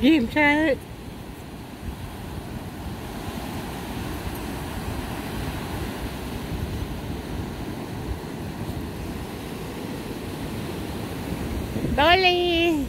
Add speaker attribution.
Speaker 1: Game shirt. Dolly!